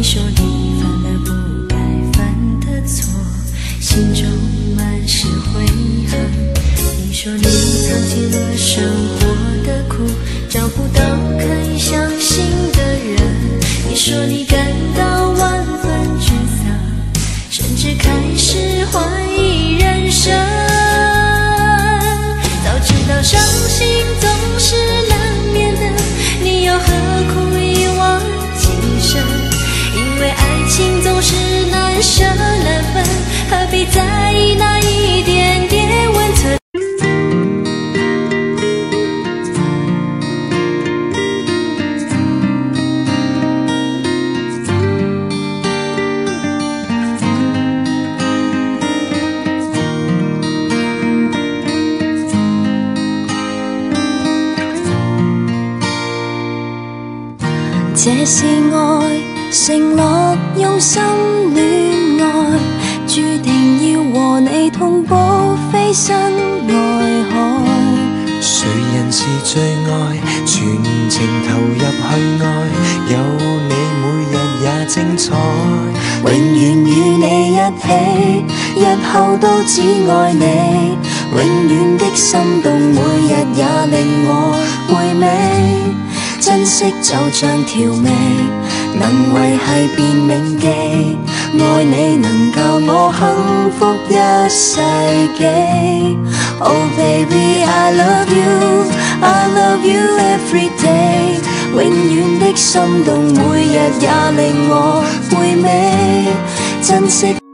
你说你这是爱，承诺用心恋爱，注定要和你同步飞身外海。谁人是最爱？全情投入去爱，有你每日也精彩。永远与你一起，日后都只爱你。永远的心动，每日也令我回味。珍惜就像调味，能维系便铭记。爱你能教我幸福一世纪。Oh baby I love you, I love you every day。永远的心动，每日也令我回味。珍惜。